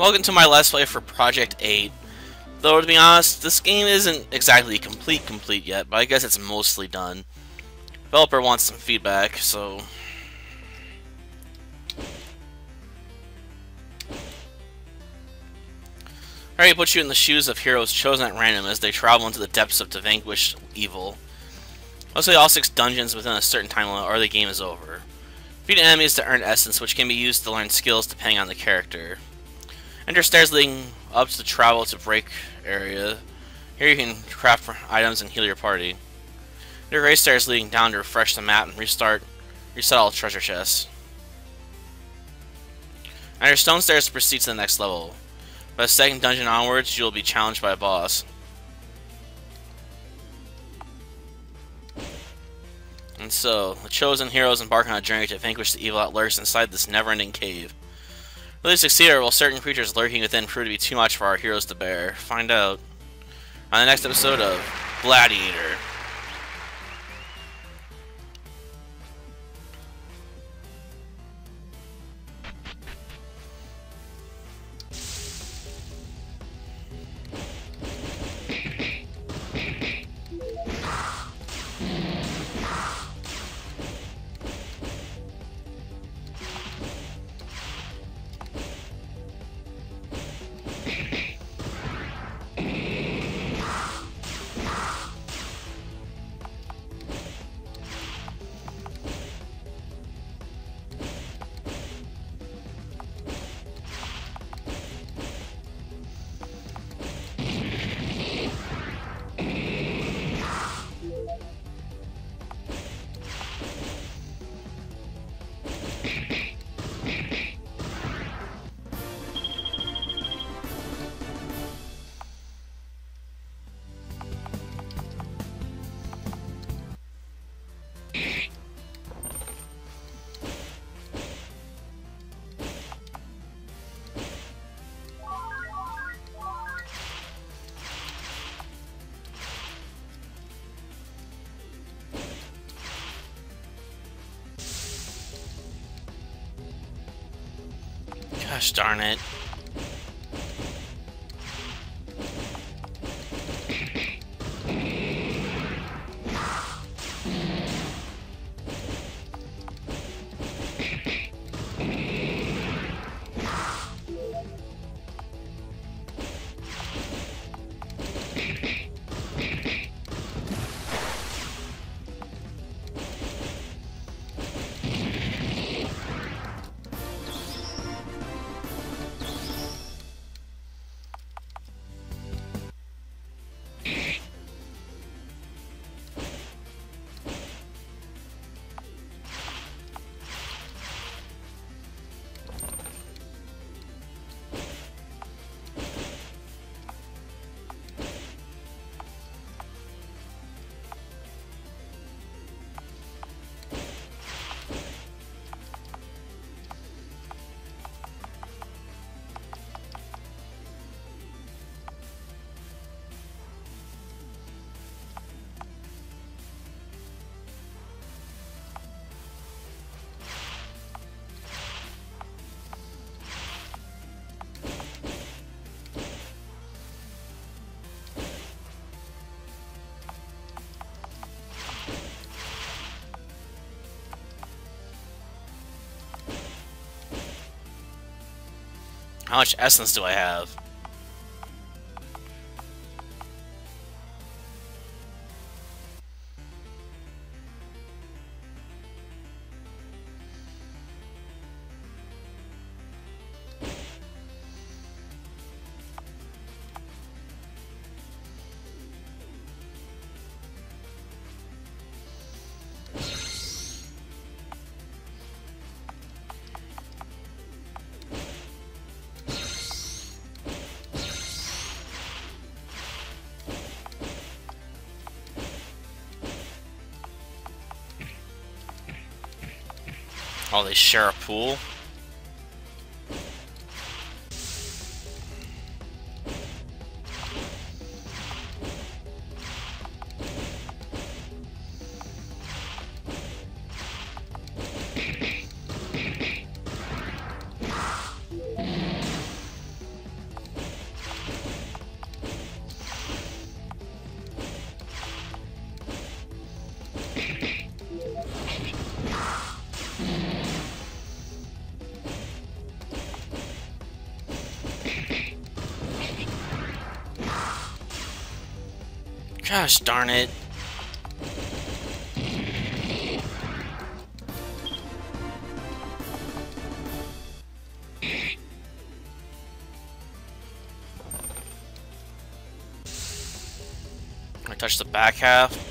Welcome to my Let's Play for Project 8. Though, to be honest, this game isn't exactly complete complete yet, but I guess it's mostly done. Developer wants some feedback, so... Harry puts you in the shoes of heroes chosen at random as they travel into the depths of to vanquish evil. Mostly all six dungeons within a certain time limit or the game is over. Defeat enemies to earn essence, which can be used to learn skills depending on the character. Enter stairs leading up to the travel to break area. Here you can craft items and heal your party. There are race stairs leading down to refresh the map and restart, reset all treasure chests. Enter stone stairs proceed to the next level. By the second dungeon onwards, you will be challenged by a boss. And so, the chosen heroes embark on a journey to vanquish the evil that lurks inside this never-ending cave. Will they succeed, or will certain creatures lurking within prove to be too much for our heroes to bear? Find out on the next episode of Gladiator. Gosh darn it. How much essence do I have? Oh, they share a pool? Gosh darn it. I touch the back half.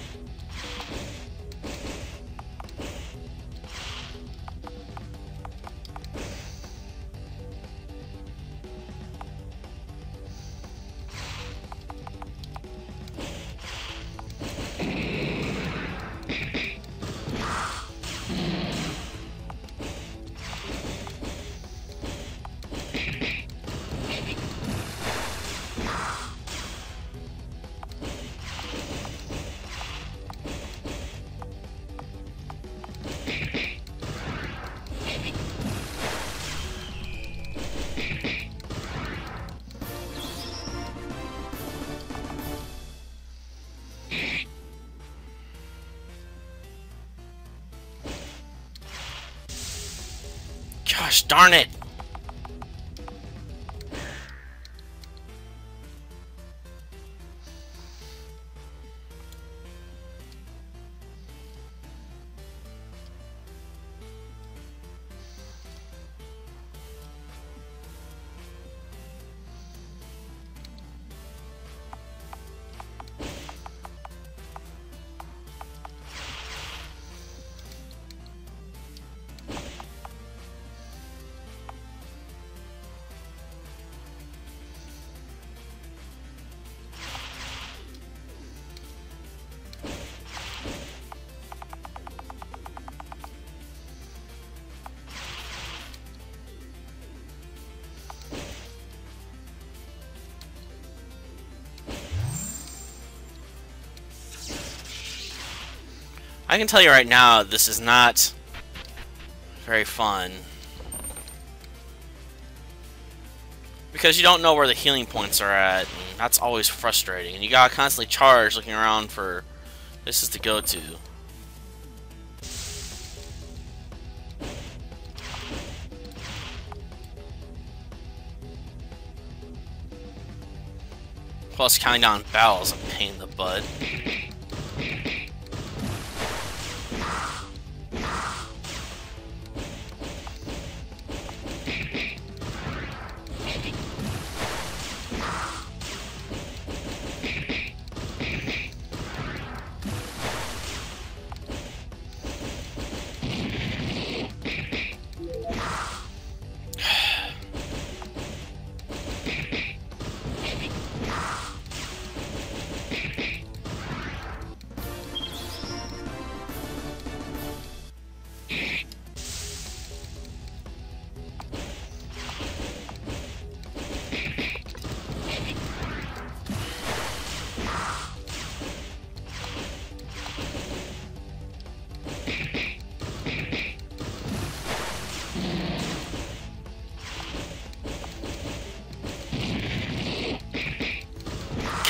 Darn it! I can tell you right now, this is not very fun. Because you don't know where the healing points are at, and that's always frustrating. And you gotta constantly charge looking around for this is to go to. Plus, counting down battles a pain in the butt.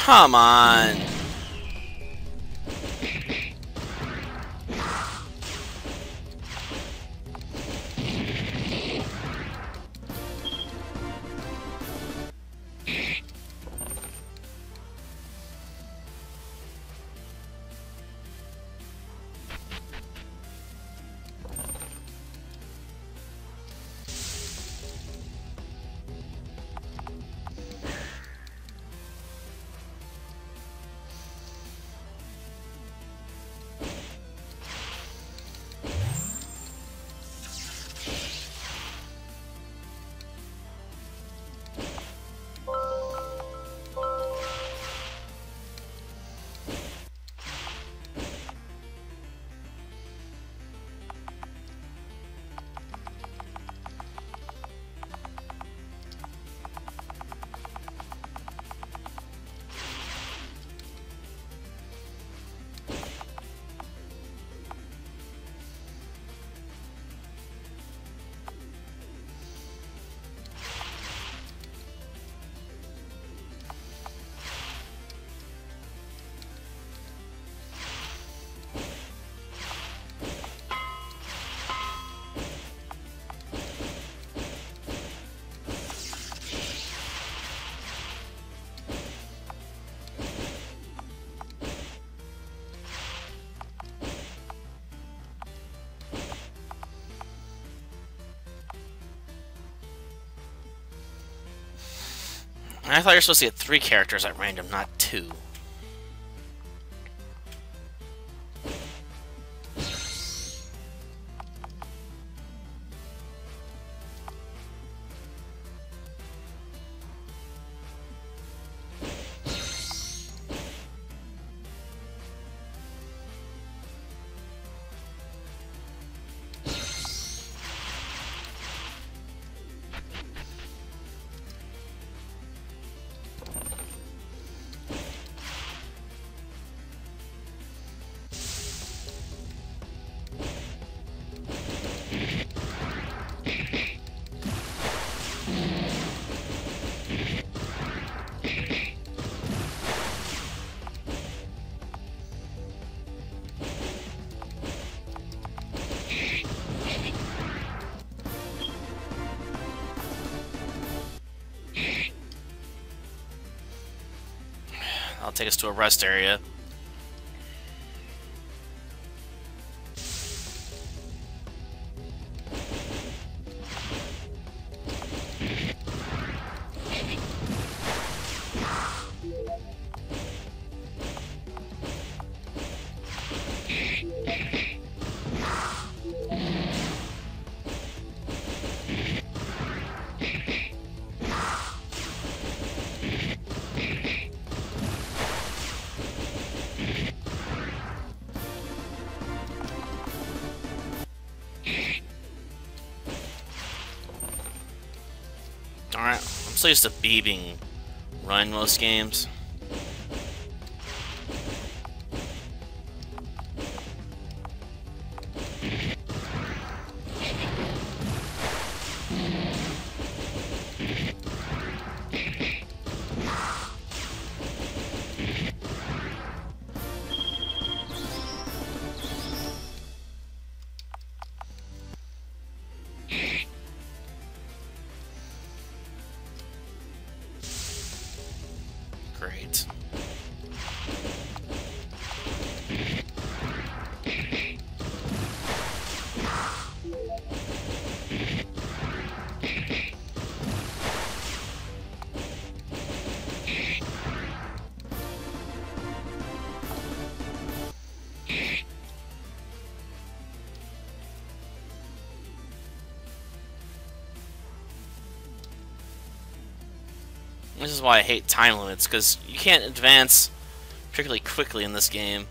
Come on. I thought you were supposed to get three characters at random, not two. Take us to a rest area. So used to beeping run most games. Is why I hate time limits, because you can't advance particularly quickly in this game.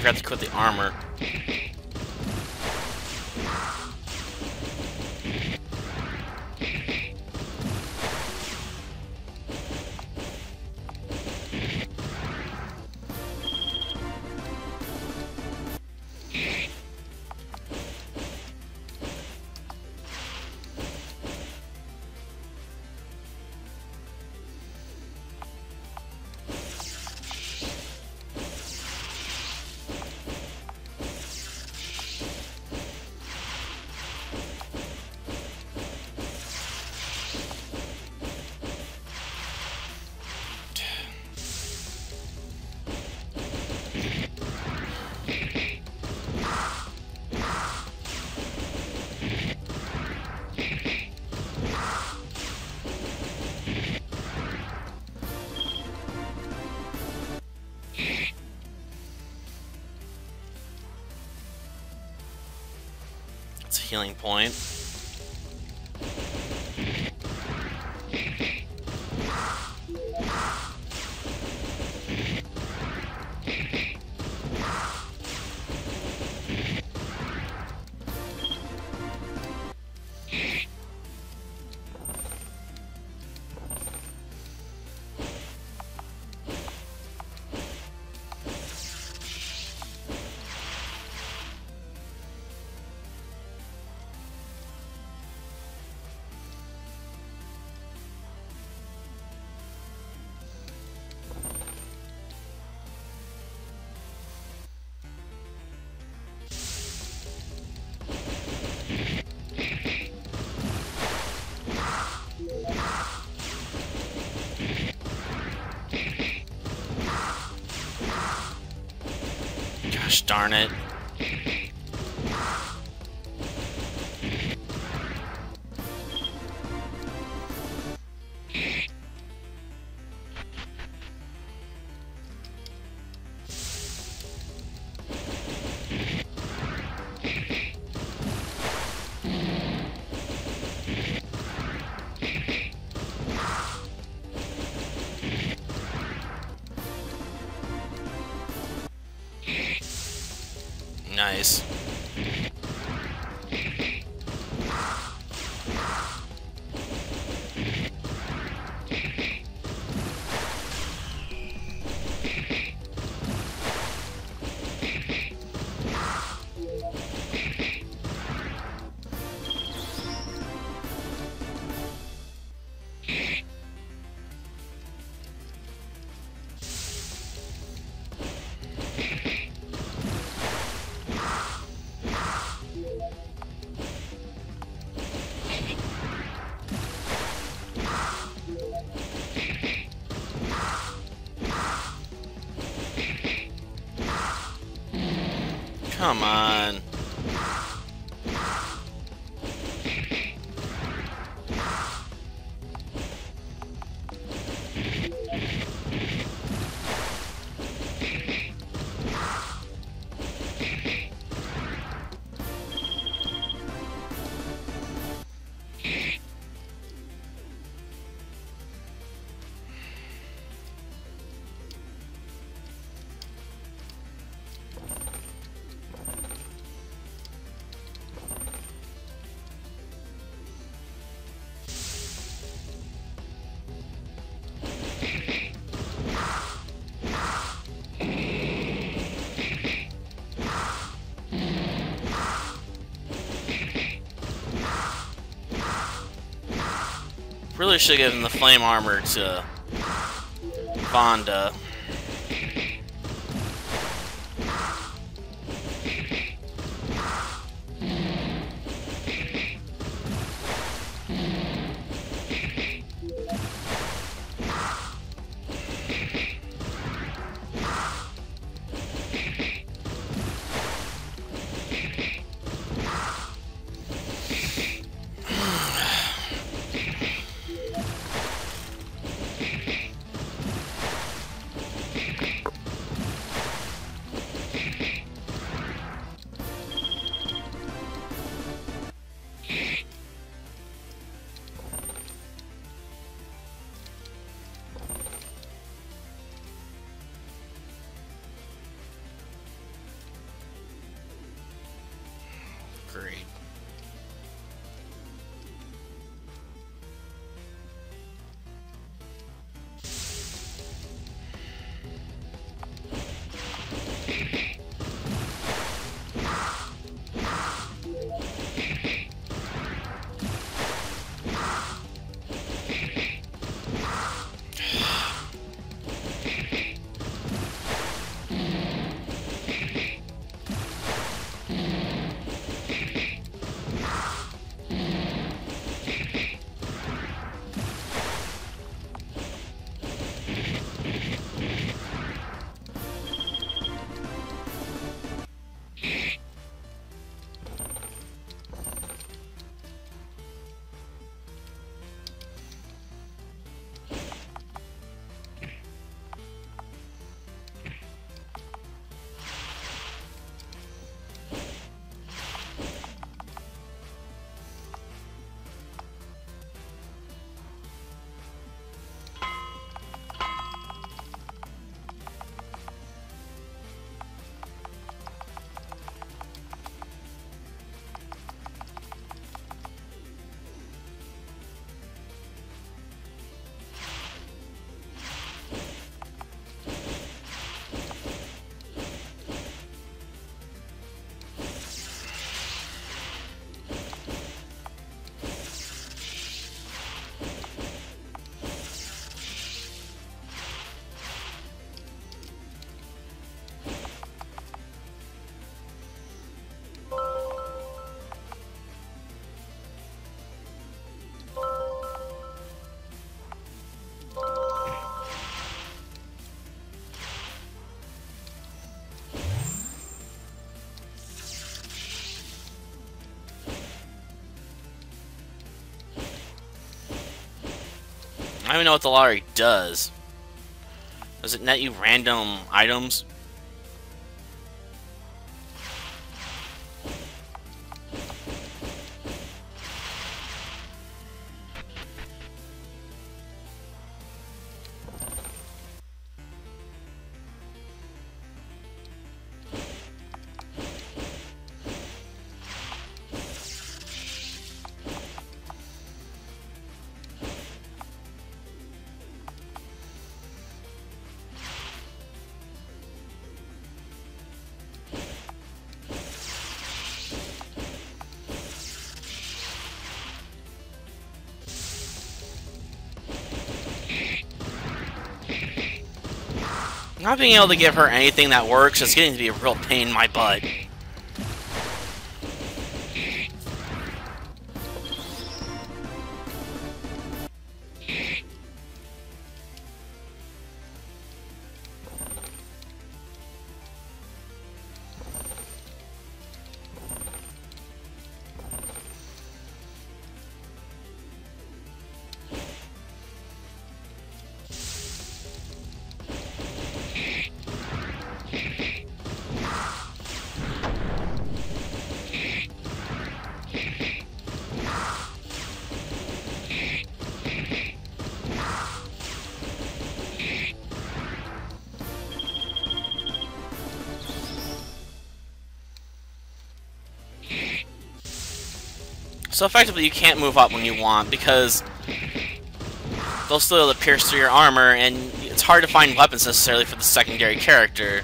I forgot to quit the armor. Healing point. Darn it. Nice. Should have given the flame armor to Vonda. Don't even know what the lottery does. Does it net you random items? Not being able to give her anything that works is getting to be a real pain in my butt. So effectively, you can't move up when you want because they'll still pierce through your armor, and it's hard to find weapons necessarily for the secondary character.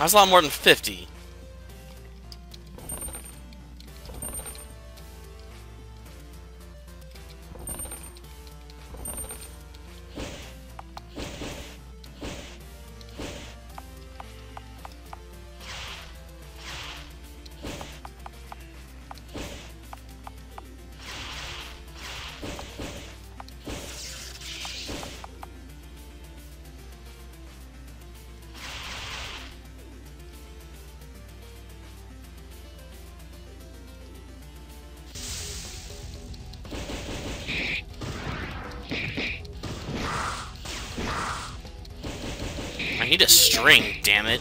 That's a lot more than 50. String, damn it.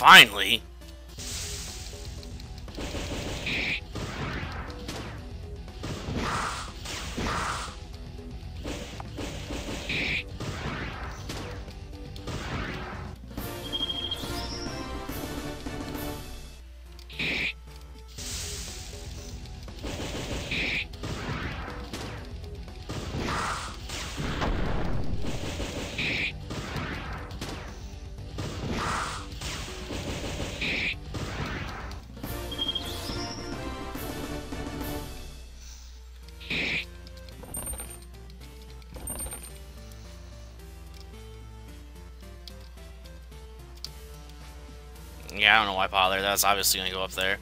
Finally! Don't know why bother. That's obviously gonna go up there.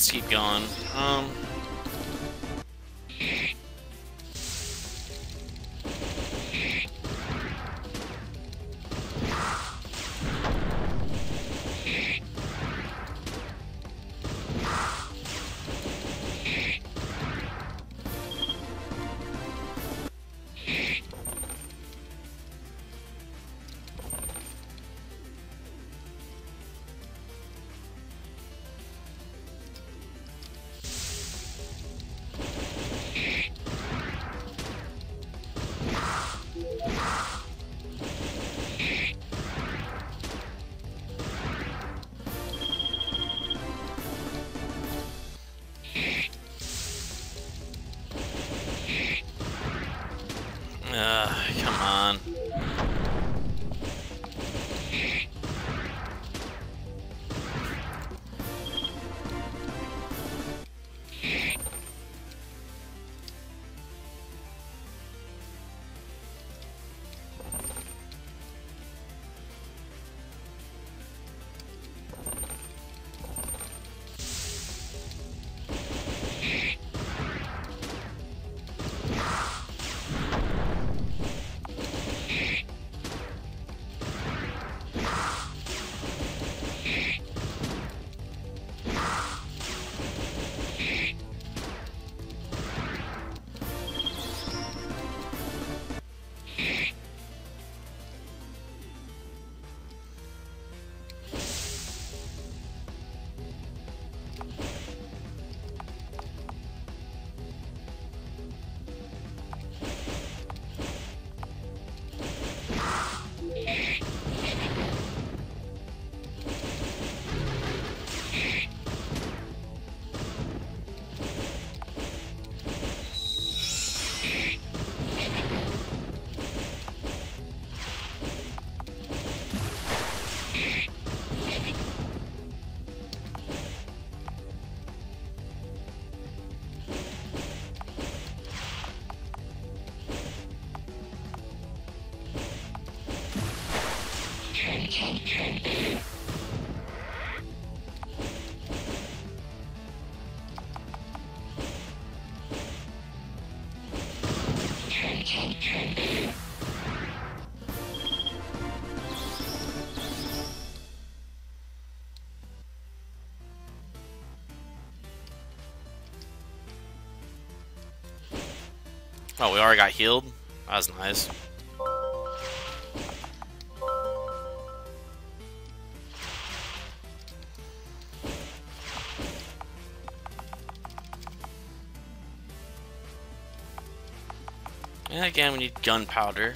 Let's keep going. Um... Oh, we already got healed? That was nice. And again, we need gunpowder.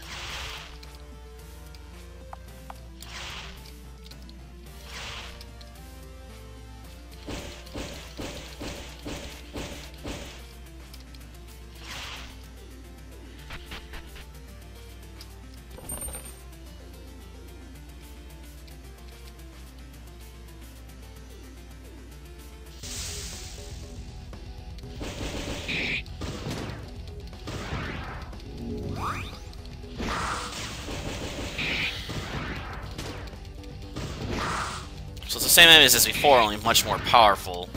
Same enemies as before, only much more powerful.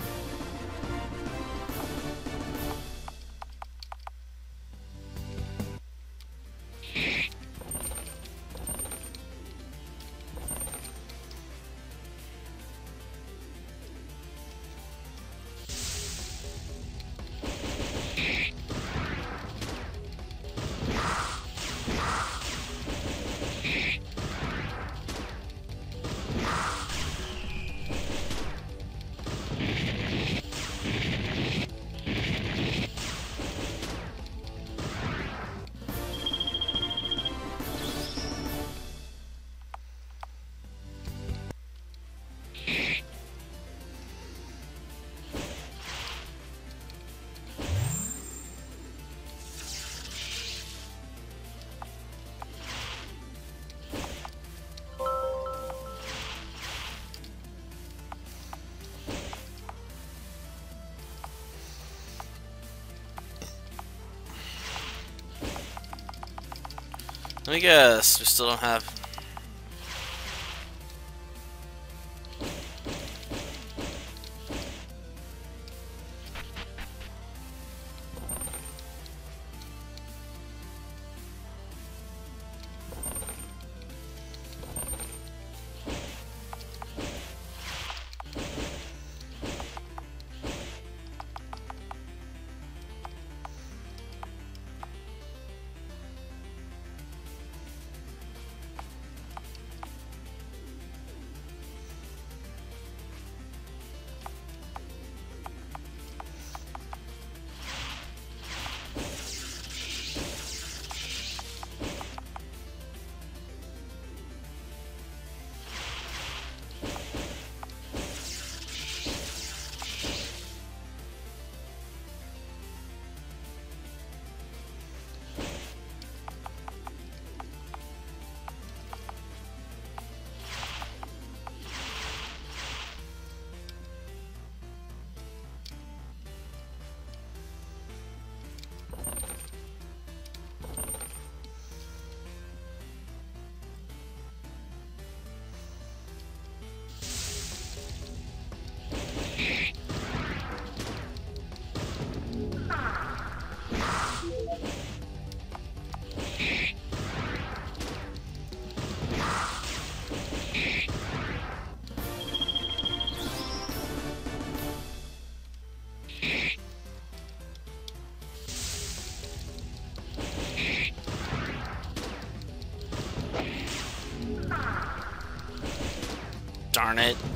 Me guess, we still don't have... Darn it.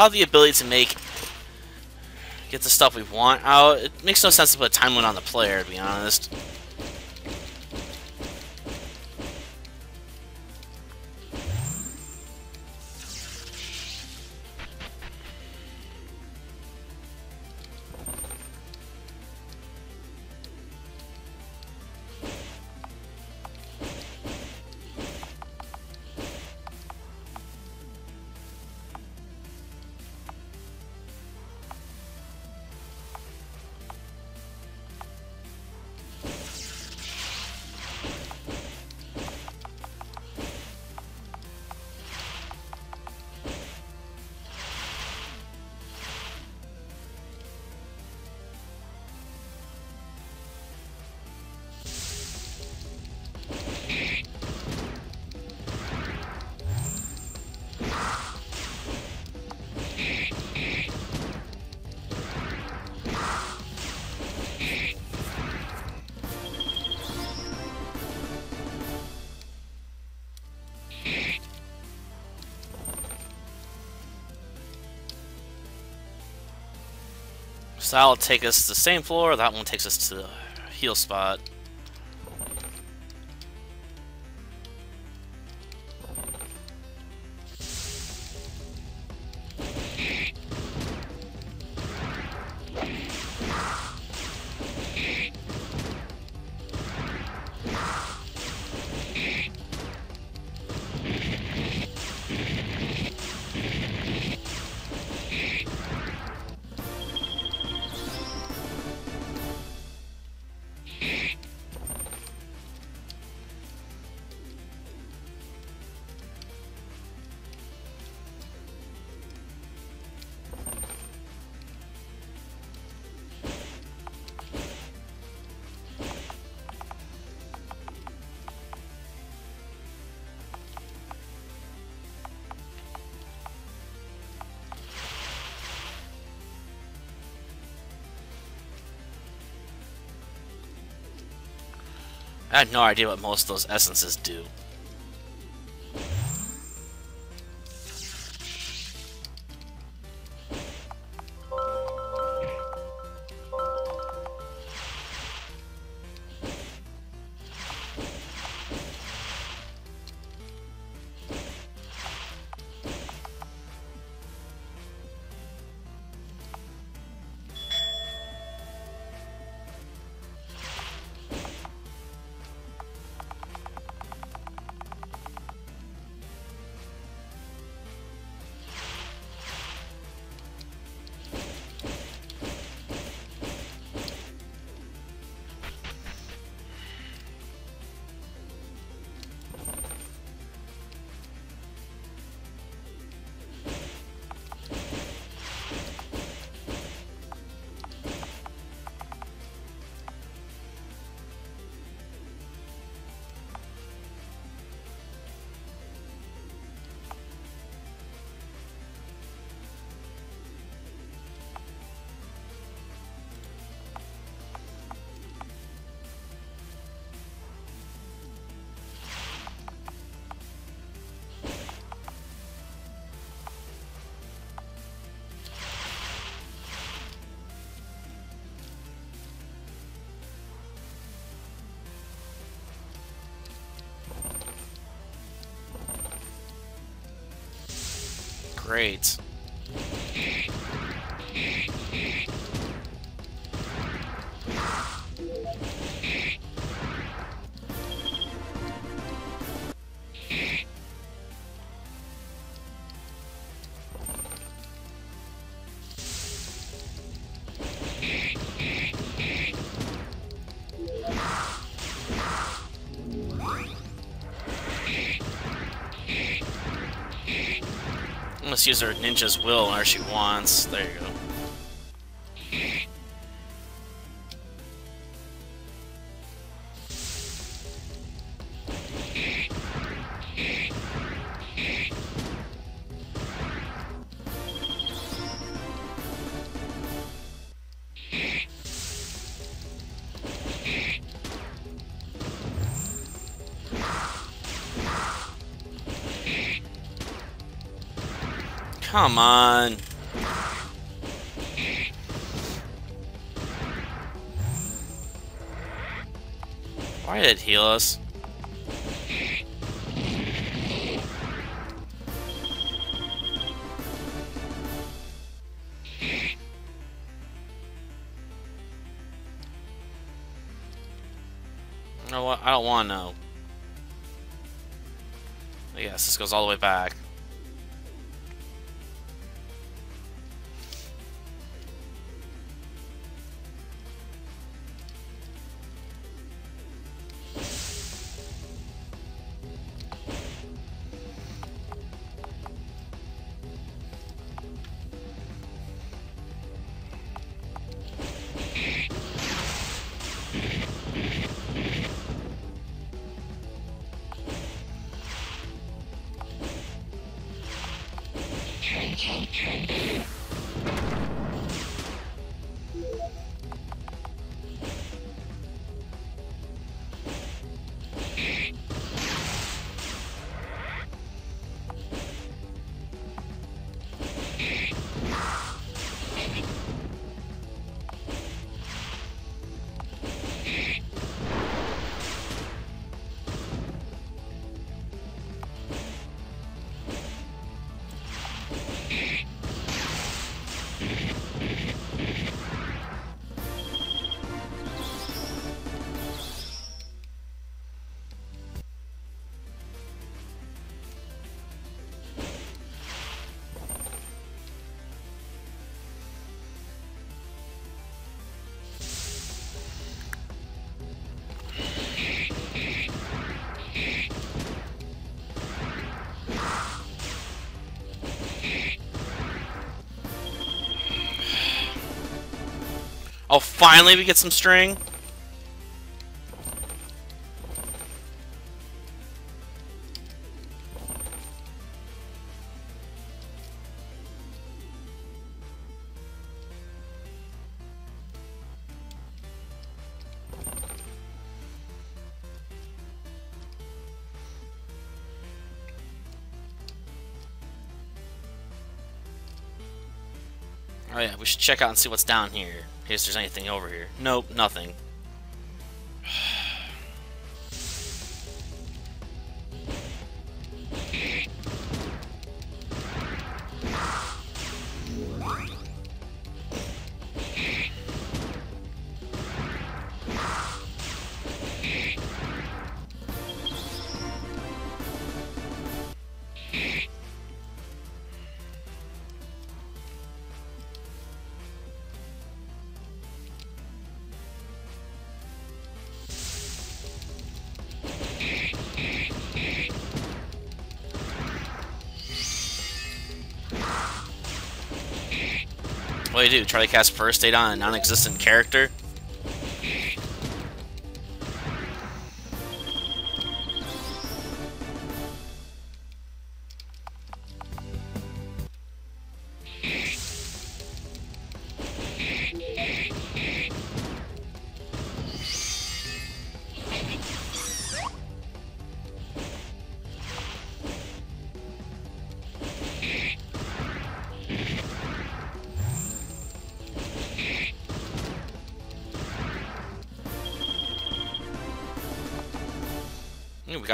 Without the ability to make get the stuff we want out, it makes no sense to put a time limit on the player, to be honest. So that'll take us to the same floor, that one takes us to the heal spot. I had no idea what most of those essences do. Great. Let's use her ninja's will whenever she wants. There you go. Come on. Why did it heal us? I don't want to know. Yes, this goes all the way back. Finally we get some string? Oh yeah, we should check out and see what's down here. Case there's anything over here. Nope, nothing. Try to cast First Aid on a non-existent character?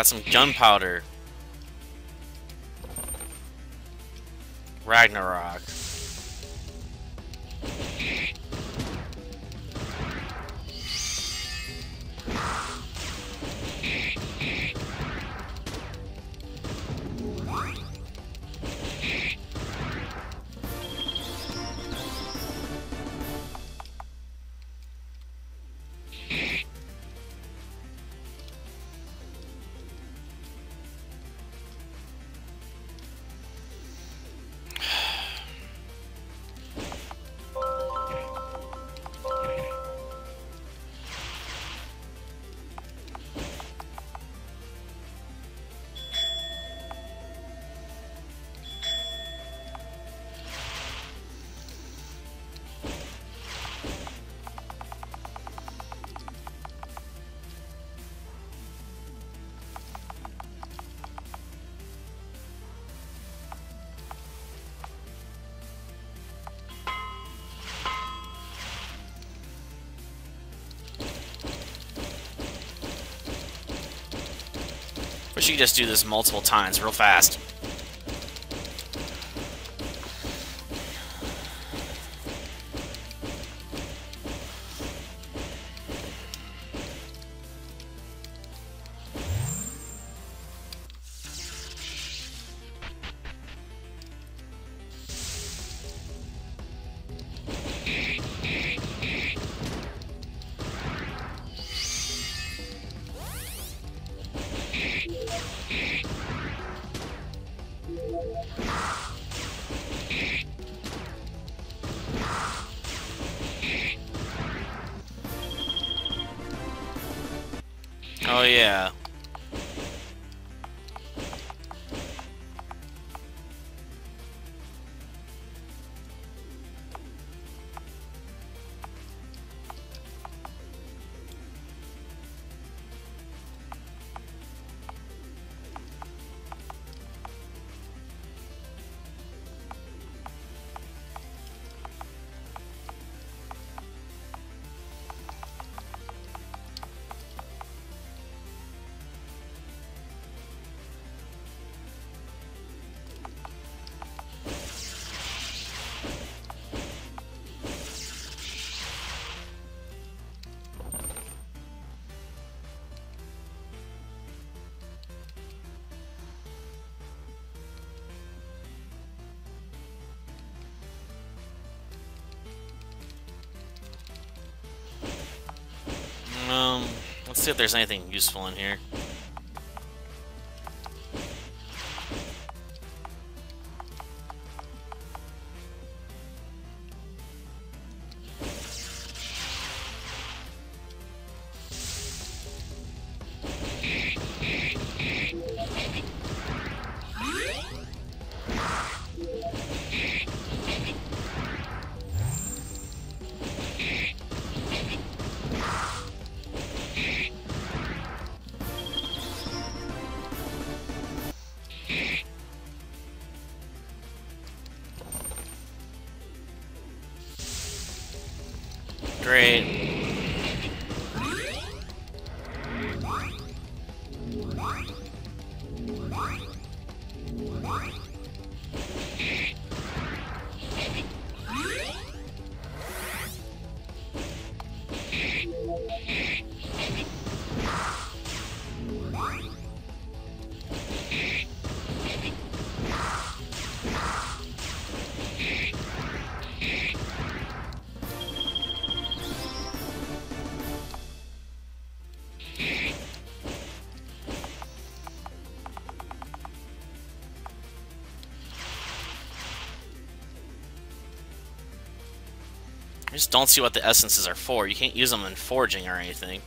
Some gunpowder. Ragnarok. You just do this multiple times real fast. Yeah. See if there's anything useful in here. Just don't see what the essences are for. You can't use them in forging or anything.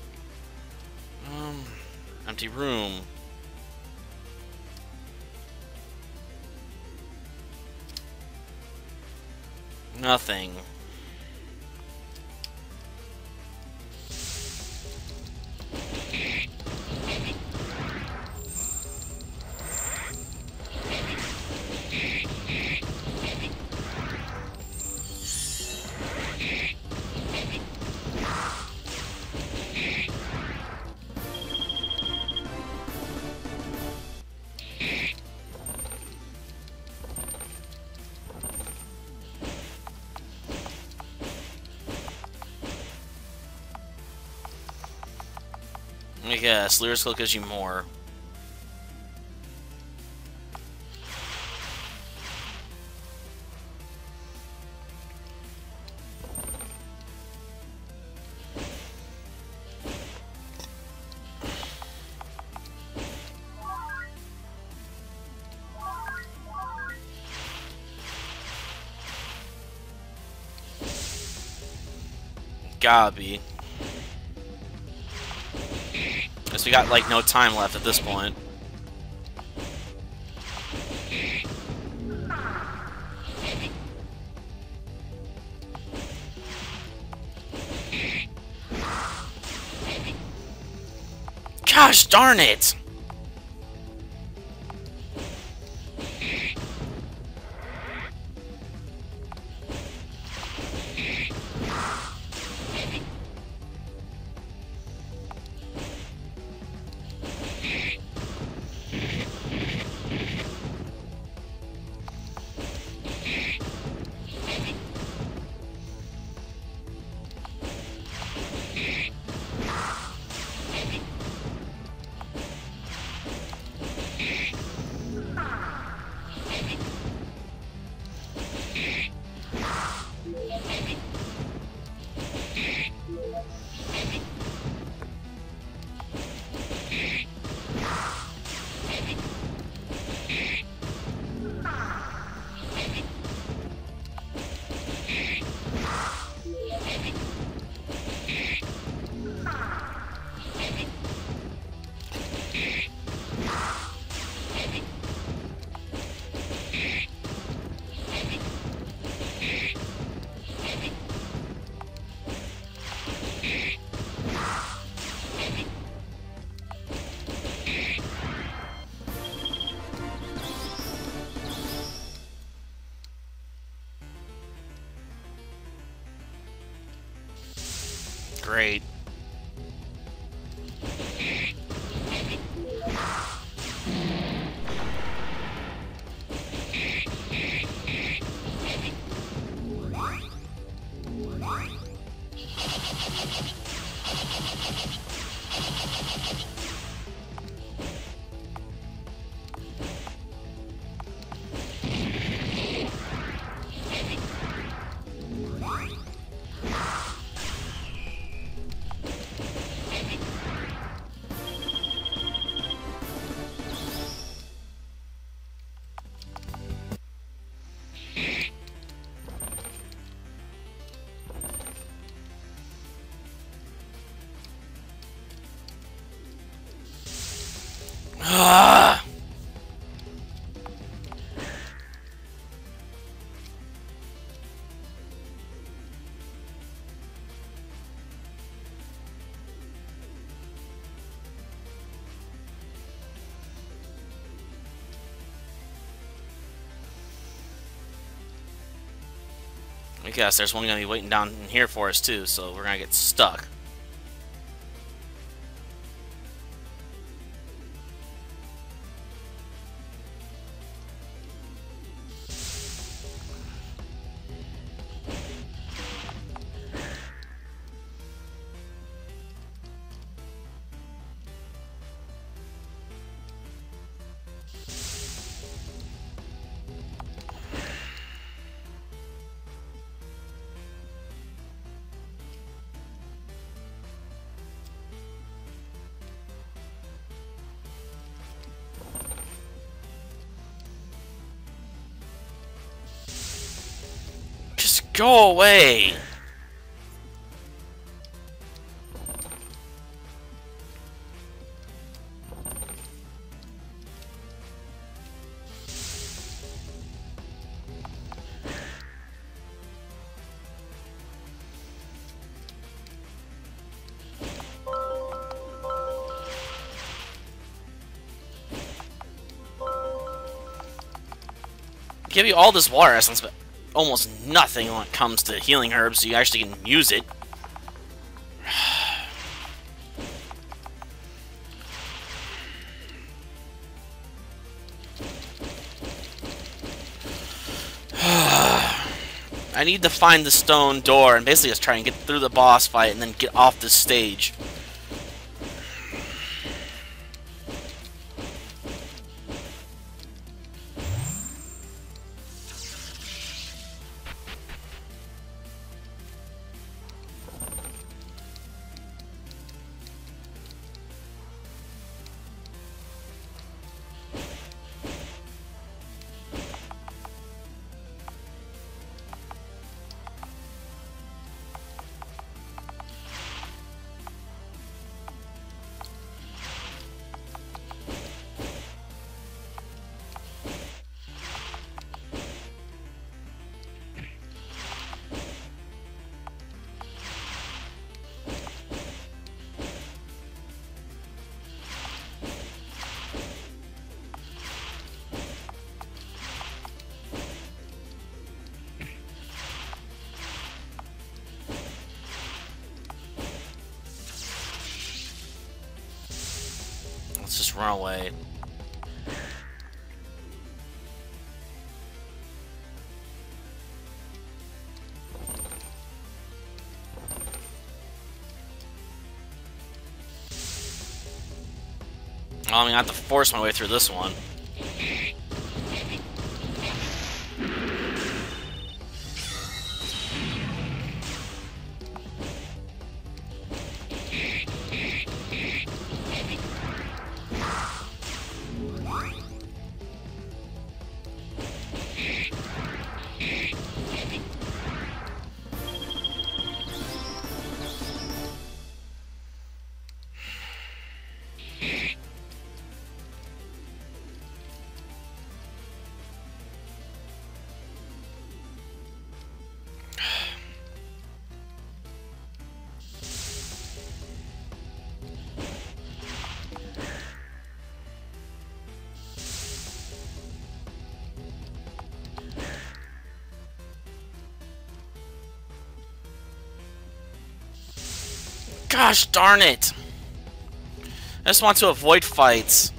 Um, empty room. Nothing. Guess. Lyrical gives you more. Gotta be. Guess we got, like, no time left at this point. Gosh darn it! Great. I guess there's one gonna be waiting down here for us too, so we're gonna get stuck. Go away! Give you all this water essence, but almost nothing when it comes to healing herbs, you actually can use it. I need to find the stone door and basically just try and get through the boss fight and then get off the stage. Run away. I mean, I have to force my way through this one. Gosh darn it! I just want to avoid fights.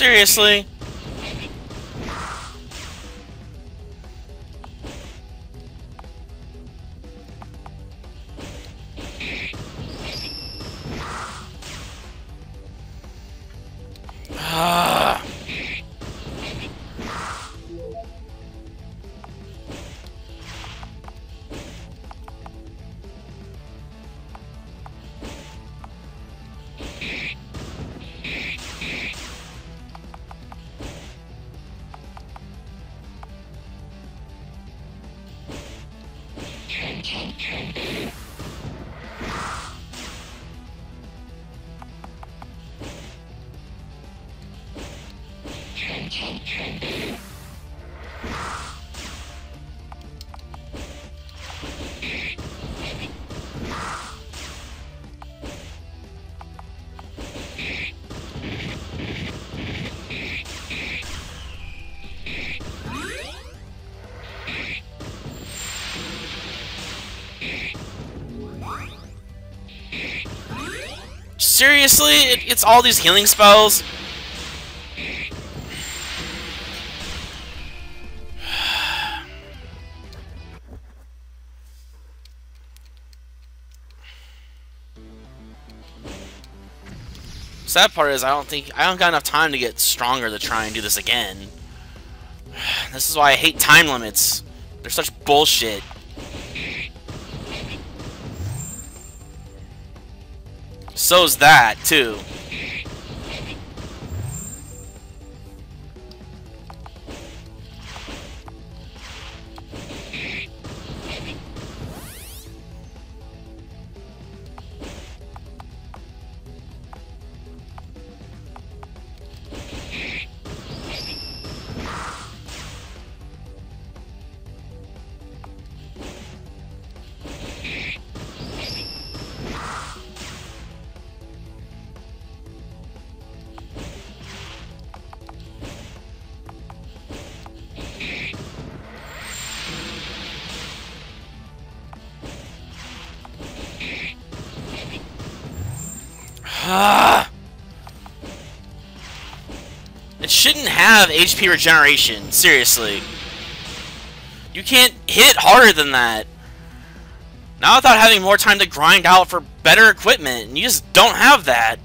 Seriously? Seriously? It, it's all these healing spells? Sad part is I don't think I don't got enough time to get stronger to try and do this again. This is why I hate time limits. They're such bullshit. So's that, too. HP regeneration, seriously. You can't hit harder than that. Now without having more time to grind out for better equipment, and you just don't have that.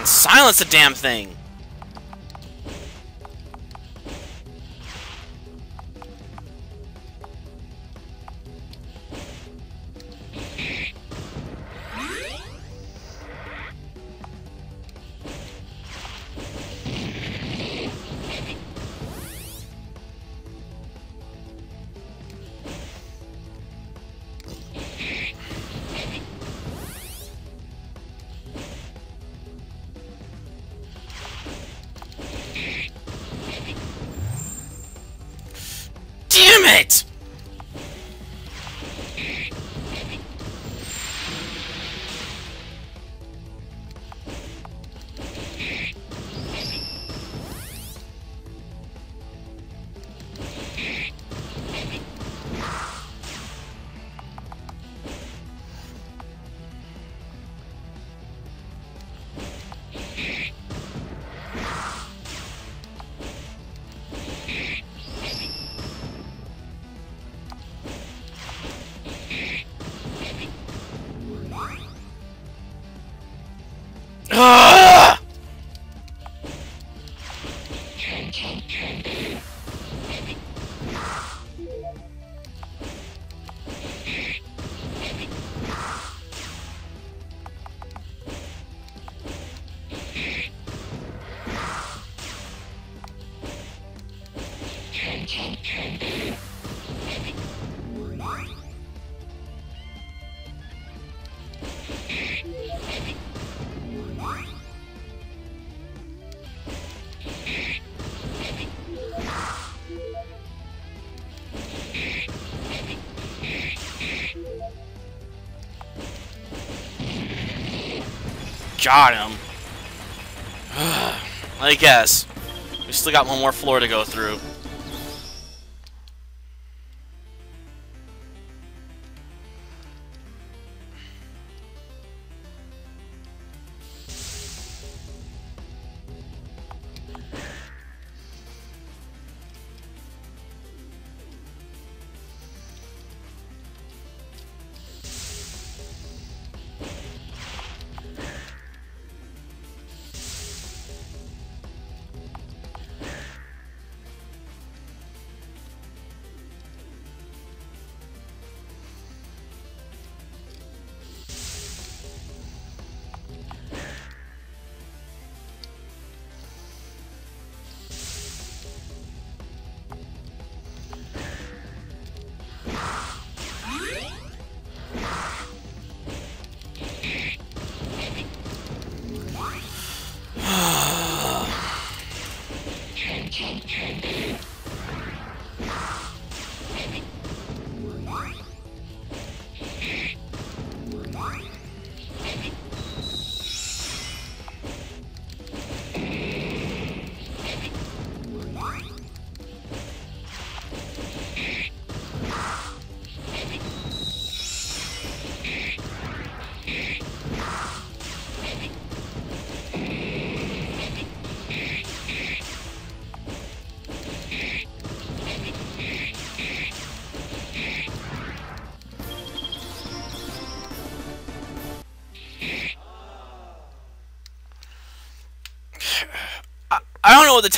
On, silence the damn thing! Got him. I guess. We still got one more floor to go through.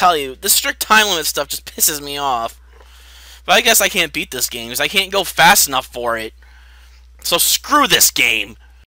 Tell you. The strict time limit stuff just pisses me off. But I guess I can't beat this game because I can't go fast enough for it. So screw this game.